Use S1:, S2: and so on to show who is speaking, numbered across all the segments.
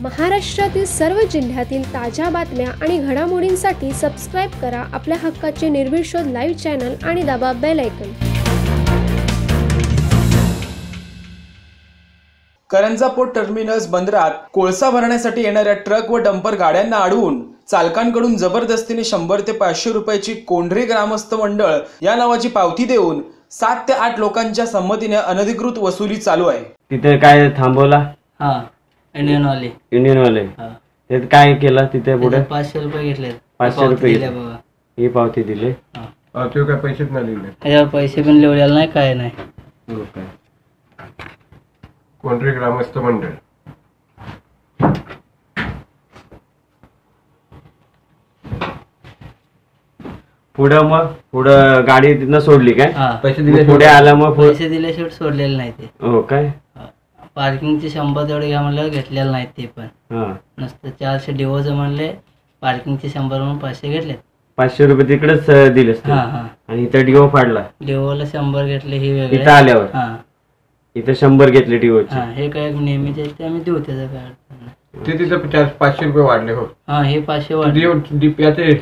S1: महाराष्ट्रातील सर्व जिल्ह्यातील ताज्या बातम्या आणि घडामोडींसाठी सबस्क्राईब करा आपल्या हक्काचे निर्भीड शोध लाईव्ह चॅनल आणि दाबा bell icon
S2: Karanja port terminus बंदरात कोळसा भरण्यासाठी येणाऱ्या ट्रक व डंपर गाड्यांना अडवून चालकांकडून जबरदस्तीने शंभर ते पाचशे रुपयाची कोंढरी ग्रामस्थ मंडळ या नावाची पावती देऊन सात ते आठ लोकांच्या संमतीने अनधिकृत वसुली चालू आहे.
S3: तिथे काय थांबवला?
S4: हा. इंडियन वाले
S3: युनियन वाले
S4: हा.
S3: ते काय केलं तिथे पुढे?
S4: त्याचे पाचशे रुपये घेतले.
S3: पाचशे रुपये
S4: दिले. बाबा.
S3: ही पावती दिली?
S4: हा.
S5: पावतीवर काय पैसेच नाही दिले
S4: त्याच्यावर पैसे पण लिवलेले नाही काय नाही.
S3: हो काय.
S5: कोंढरी ग्रामस्थ मंडळ.
S3: पुढं मग? पुढं गाडी तिथनं सोडली काय?
S4: हा.
S5: पैसे दिले
S3: पुढे आलं मग पुढे
S4: पैसे दिल्याशिवाय सोडलेले नाही ते.
S3: हो काय?
S4: पार्किंगचे शंभर तेवढे घ्या म्हणल्यावर घेतलेले नाहीत ते पण.
S3: हा.
S4: नुसतं चारशे डिवोचं म्हणले पार्किंगचे शंभर म्हणून पाचशे घेतले
S3: पाचशे रुपये तिकडेच अं, दिलेस तू.
S4: हा हा.
S3: आणि इथं डिओ फाडला.
S4: डिवोला शंभर घेतले हे वेगळे.
S3: इथं आल्यावर.
S4: हा.
S3: इथं शंभर घेतले डिओचे
S4: हा हे काय नेहमीचे ते आम्ही देऊ त्याचं काय अडचण नाही.
S5: ते तिथं चार पाचशे रुपये वाढले हो.
S4: हा हे पाचशे वाढले.
S5: देव दीप याचे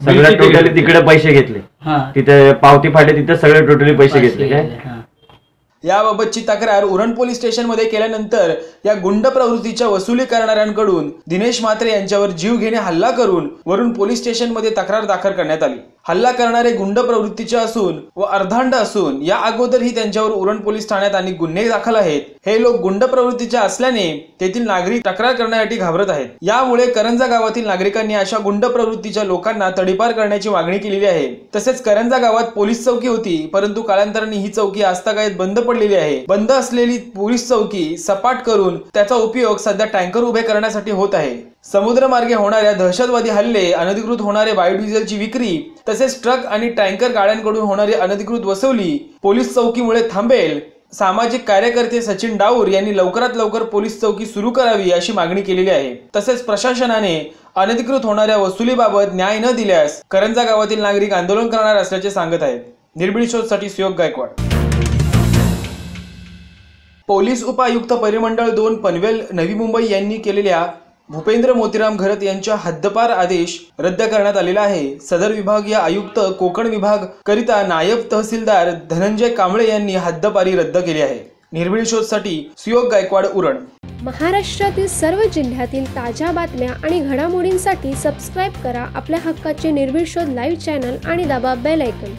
S3: सगळं
S5: बिल किती
S3: टोटली? तिकडे पैसे घेतले.
S4: हा.
S3: तिथे पावती फाडली तिथे सगळे टोटली पैसे घेतले काय?
S4: हा.
S2: याबाबतची तक्रार उरण पोलीस स्टेशनमध्ये केल्यानंतर या गुंड प्रवृत्तीच्या वसुली करणाऱ्यांकडून दिनेश म्हात्रे यांच्यावर जीव घेणे हल्ला करून वरून पोलीस स्टेशनमध्ये तक्रार दाखल करण्यात आली. हल्ला करणारे गुंड प्रवृत्तीचे असून व अर्धांड असून या अगोदरही त्यांच्यावर उरण पोलीस ठाण्यात अनेक गुन्हे दाखल आहेत. हे लोक गुंड प्रवृत्तीचे असल्याने तेथील नागरिक तक्रार करण्यासाठी घाबरत आहेत. यामुळे करंजा गावातील नागरिकांनी अशा गुंड प्रवृत्तीच्या लोकांना तडीपार करण्याची मागणी केलेली आहे. तसेच करंजा गावात पोलीस चौकी होती परंतु कालांतराने ही चौकी आस्थागायत बंद पडलेली आहे. बंद असलेली पोलीस चौकी सपाट करून त्याचा उपयोग सध्या टँकर उभे करण्यासाठी होत आहे. समुद्रमार्गे होणाऱ्या दहशतवादी हल्ले अनधिकृत होणारे बायोडिझेलची विक्री तसेच ट्रक आणि टँकर गाड्यांकडून होणारी अनधिकृत वसुली पोलीस चौकीमुळे थांबेल. सामाजिक कार्यकर्ते सचिन डाऊर यांनी लवकरात लवकर पोलीस चौकी सुरू करावी अशी मागणी केलेली आहे. तसेच प्रशासनाने अनधिकृत होणाऱ्या वसुलीबाबत न्याय न दिल्यास करंजा गावातील नागरिक आंदोलन करणार असल्याचे सांगत आहेत. निर्भीड शोधसाठी सुयोग गायकवाड. पोलीस उपायुक्त परिमंडळ दोन पनवेल नवी मुंबई यांनी केलेल्या भूपेंद्र मोतीराम घरत यांच्या हद्दपार आदेश रद्द करण्यात आलेला आहे. सदर विभागीय आयुक्त कोकण विभाग करिता नायब तहसीलदार धनंजय कांबळे यांनी हद्दपारी रद्द केली आहे. निर्भीड शोधसाठी सुयोग गायकवाड उरण.
S1: महाराष्ट्रातील सर्व जिल्ह्यातील ताज्या बातम्या आणि घडामोडींसाठी सबस्क्राईब करा आपल्या हक्काचे निर्भीड शोध लाईव्ह चॅनल आणि दाबा बेल ऐकन